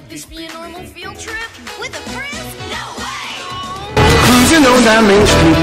let this be a normal field trip? With a friend? No way! Cruising on down Main Street,